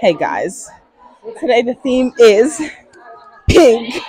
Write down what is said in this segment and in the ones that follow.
Hey guys, today the theme is pink.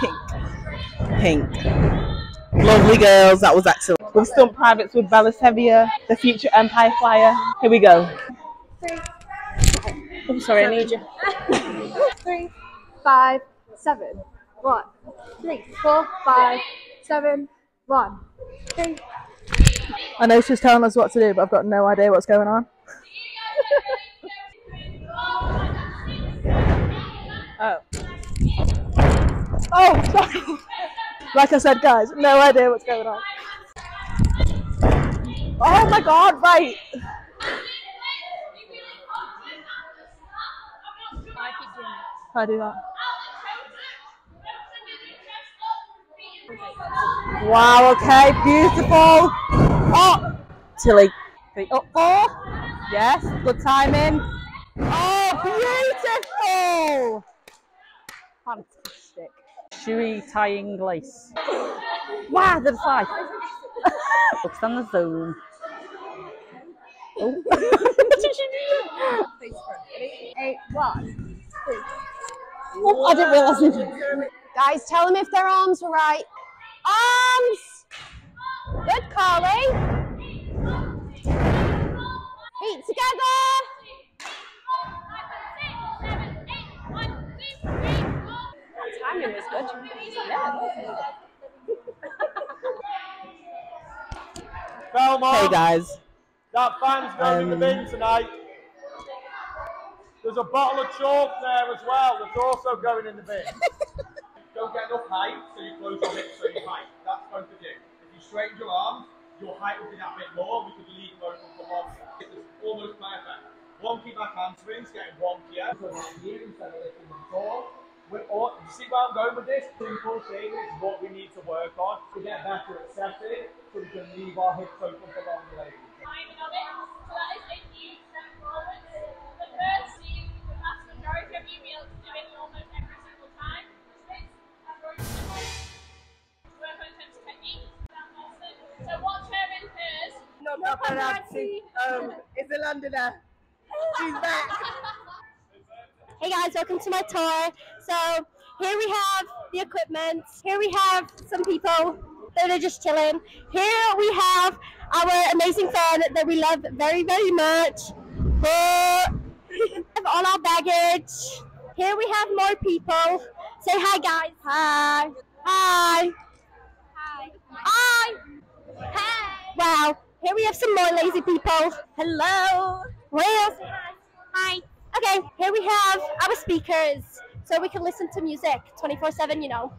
pink. Pink. Lovely girls, that was excellent. With stunt privates with Bella Sevilla, the future Empire Flyer. Here we go. I'm sorry, I need you. Three, five, seven, one, three, four, five, seven, one, three. I know she's telling us what to do, but I've got no idea what's going on. oh. Oh, sorry. like I said, guys, no idea what's going on. Oh my god, right. How do I do that? Wow, okay, beautiful. Oh, Tilly. Three, oh, up oh. four. Yes, good timing. Oh, beautiful. Fantastic. Shoey tying lace. Wow, the five. Focused on the zone. Oh. Eight, one, three. Oh, I didn't realise it. Guys, tell them if their arms were right. Arms! Good, Carly. Feet together. Timing was good. Belmont, Hey guys. that fan's going in the Um, bin tonight. There's a bottle of chalk there as well that's also going in the bin. Don't get enough height, so you close your hips so you height. That's both of you. If you straighten your arms, your height will be that bit more. We could leave them open for longer. It's almost perfect. Wonky back handsprings, getting wonkier. So down here instead of lifting them tall. We're all, you see where I'm going with this? Simple thing is what we need to work on to get better at setting so we can leave our hips open for longer ladies. timing of it. So that is a huge majority of you be able to do it almost every single time. This I've already done. Work on in terms of technique. Dan Wilson. So watch her in hers. No paparazzi. Um, it's a Londoner. She's back. Hey guys, welcome to my tour. So here we have the equipment. Here we have some people that are just chilling. Here we have our amazing fan that we love very, very much. Here we have all our baggage. Here we have more people. Say hi, guys. Hi. Hi. Hi. Hi. Hi. Wow. Here we have some more lazy people. Hello. Where else? Hi. Okay, here we have our speakers, so we can listen to music 24 7, you know.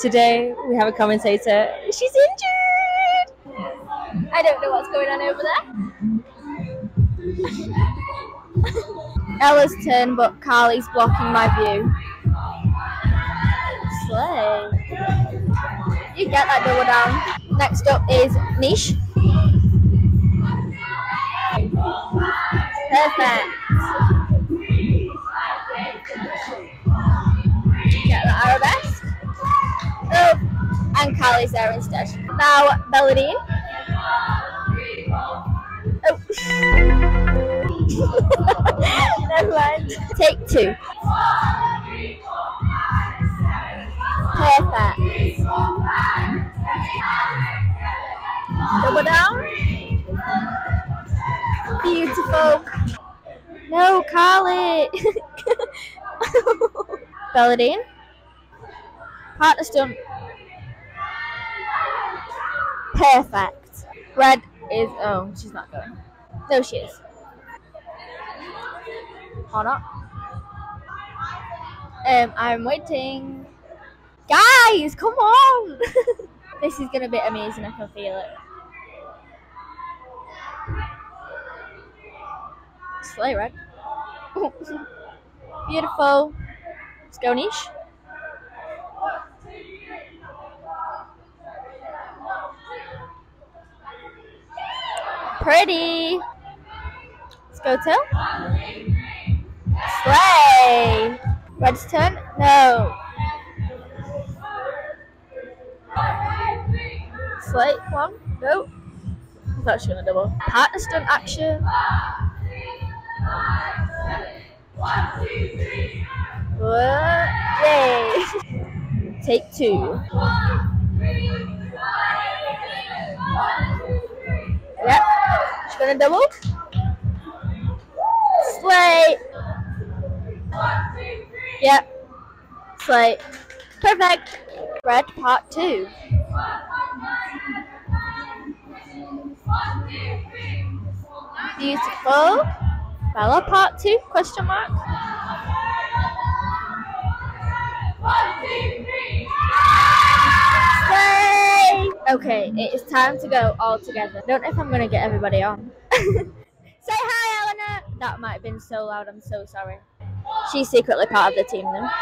Today we have a commentator. She's injured. I don't know what's going on over there. Ella's turn, but Carly's blocking my view. Slay. You get that double down. Next up is Niche. Perfect. Get that arabesque. and Carly's there instead. Now, Belladine. Oh. Never mind. Take two. Perfect. Double down. Beautiful. No, Carly. Belladine. Partner stunt. Perfect. Red is. Oh, she's not going. No, she is. Or not. Um, I'm waiting. Guys, come on! this is gonna be amazing. I can feel it. Slay red. Beautiful. Let's go, niche. Pretty. Let's go to Slay. Red's turn. No. Slay. One. No. I thought she was gonna double. Partner stunt action. What? Yay. Take two. Gonna double. Slay. Yep. Slay. Perfect. Red part two. Beautiful. Bella part two? Question mark. Okay, it is time to go all together. Don't know if I'm gonna get everybody on. Say hi, Eleanor! That might have been so loud, I'm so sorry. She's secretly part of the team though.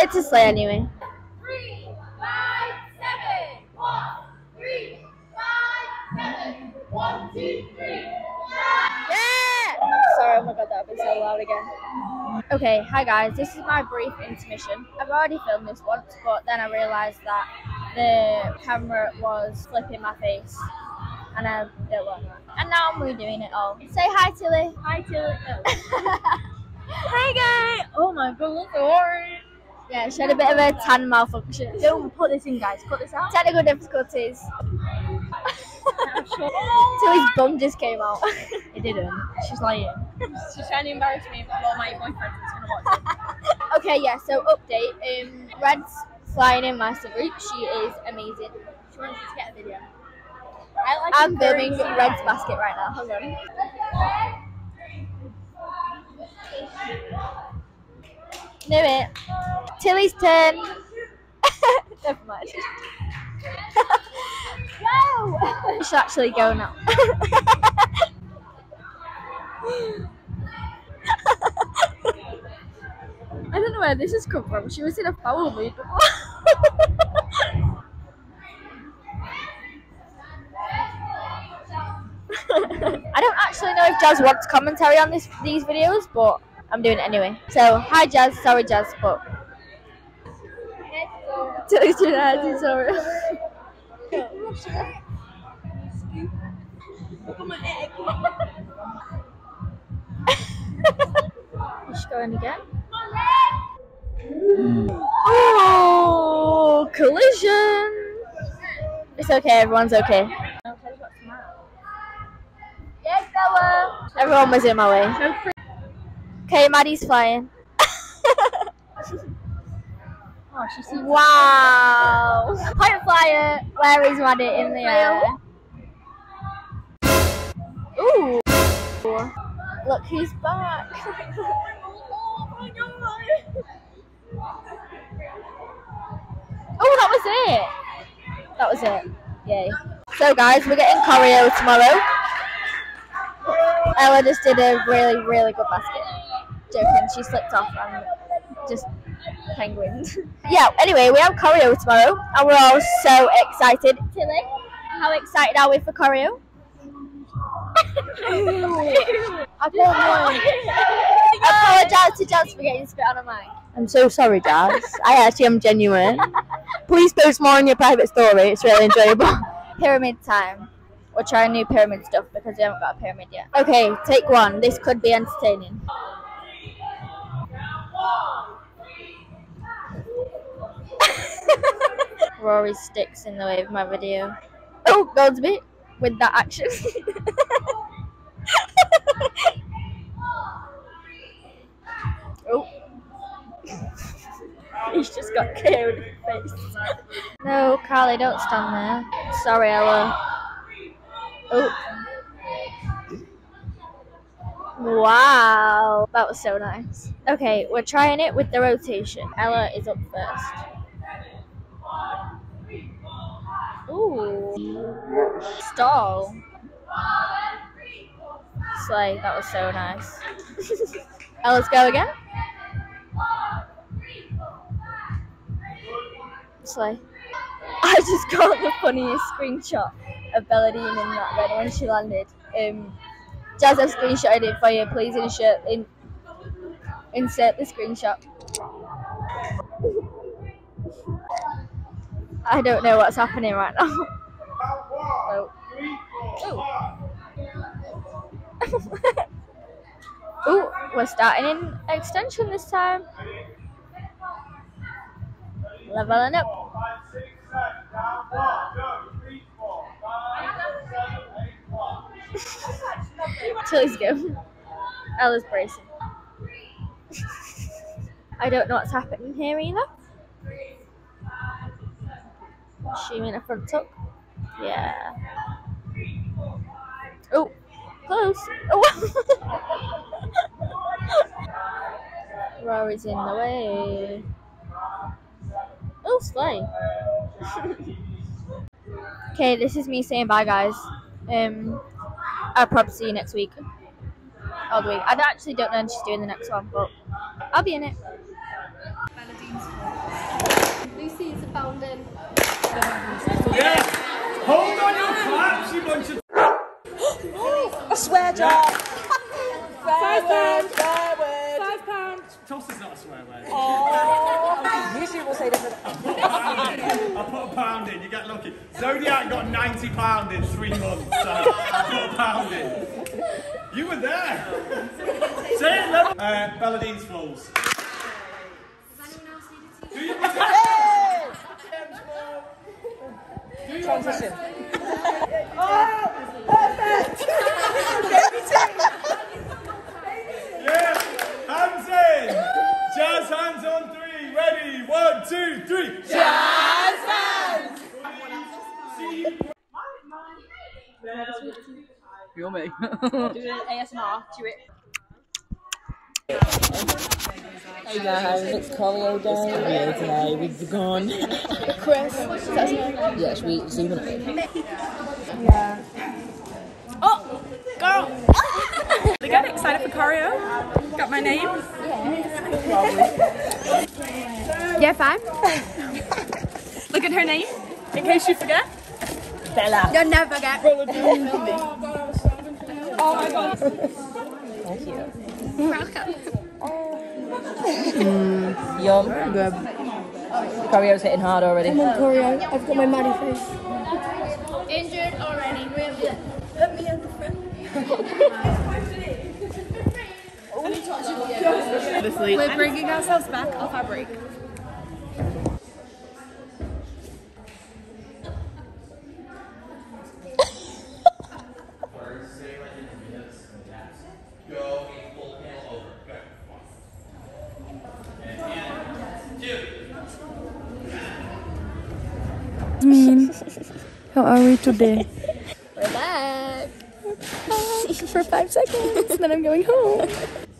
It's a slay anyway. One, two, three. Yeah! Sorry, oh my god, that be so loud again. Okay, hi guys, this is my brief intermission. I've already filmed this once, but then I realised that the camera was flipping my face. And I don't want that. And now I'm redoing it all. Say hi, Tilly. Hi, Tilly. hi, guys. Oh my god, look orange. Yeah, she had a bit of a tan malfunction. Don't put this in, guys. Cut this out. Technical difficulties. Tilly's bum just came out. It didn't. She's lying. She's trying to embarrass me before my boyfriend is going to watch it. okay, yeah, so update. Um, Red's flying in Master Route. She is amazing. She wants to get a video. I like I'm filming. Red's basket right now. Hold on. Knew it. Tilly's turn. Never mind. I should actually go now. I don't know where this has come from. She was in a foul mood before. I don't actually know if Jazz wants commentary on this these videos, but I'm doing it anyway. So hi Jazz, sorry Jazz, but Tilly's doing it, sorry. Is she going again? Oh, collision! It's okay, everyone's okay. Yes, Bella. Everyone was in my way. Okay, Maddie's flying. Oh, she Wow! Point flyer. Where is Maddie in the air? Ooh! Look who's back! oh, that was it! That was it. Yay. So, guys, we're getting choreo tomorrow. Ella just did a really, really good basket. Joking, she slipped off and just penguins. yeah, anyway, we have choreo tomorrow and we're all so excited. Tilly, how excited are we for choreo? I don't know. Apologise to Jazz for getting spit on a mic. I'm so sorry, Jazz. I actually am genuine. Please post more on your private story. It's really enjoyable. Pyramid time. We're trying new pyramid stuff because we haven't got a pyramid yet. Okay, take one. This could be entertaining. Rory sticks in the way of my video. Oh, bit with that action. oh. He's just got KO'd in the face. No, Carly, don't stand there. Sorry, Ella. Oh. Wow, that was so nice. Okay, we're trying it with the rotation. Ella is up first. Ooh. Stall. Slay, that was so nice. Ella's go again. Slay. I just got the funniest screenshot of Belladine in that red when she landed. Um, Jazz has screenshotted it for you. Please insert in, insert the screenshot. I don't know what's happening right now. Oh. Ooh, we're starting in extension this time. Leveling up. Tilly's go. Ella's bracing. I don't know what's happening here either. She in a front tuck. Yeah. Oh, close. Oh. Rory's in the way. Oh, slay. okay, this is me saying bye, guys. Um, I'll probably see you next week. All the week. I actually don't know when she's doing the next one, but I'll be in it. Lucy is abounding. Yeah. Hold on your claps, you bunch of. A swear jar. Five I put a pound in, you get lucky. Zodiac got 90 pound in three months, so I put a pound in. You were there. Say it, level. Uh, Belladine's flaws. Do you Transition. Yeah, hands in. Jazz hands on three. Ready? One, two, three. Jazz hands. Yummy. ASMR. Do it. Hey guys, it's choreo day. Yeah, today we've begun. Chris. Yeah, should we zoom in? Oh, girl. they got excited for choreo. Got my name. Yeah, fine. Look at her name. In case you forget. Bella. You'll never get. Oh my god. Thank you. Welcome. Mm. Yum. Good. Choreo's hitting hard already. Come on, Choreo. I've got my Maddie face. Injured already. Let me in the front. We're bringing ourselves back off our break. How are we today? We're back. For five seconds, then I'm going home.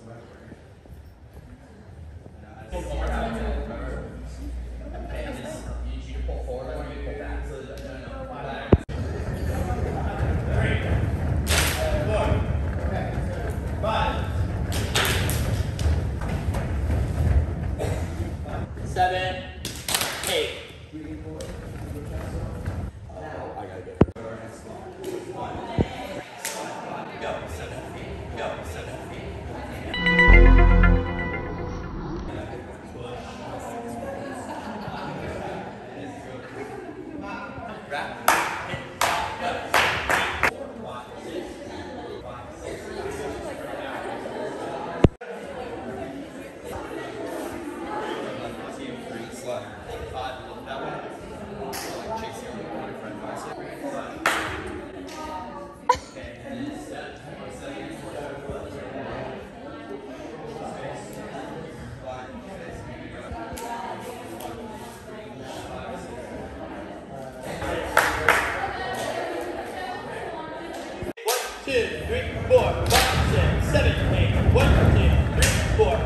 Two, three, four, five, six, seven, eight. One, two, three, four.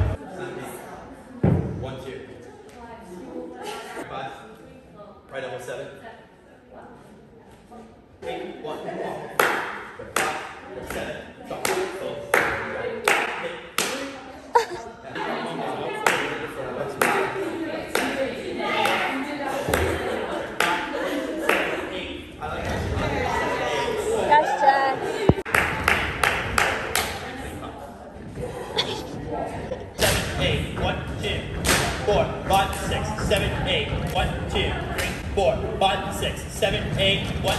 One, two. Five. Right elbow seven. Eight, one, one. Five, seven. Stop. Close. Cash check. seven, eight. One, two, four, five, six, seven, eight. One, two, three, four, five, six, seven, eight. One,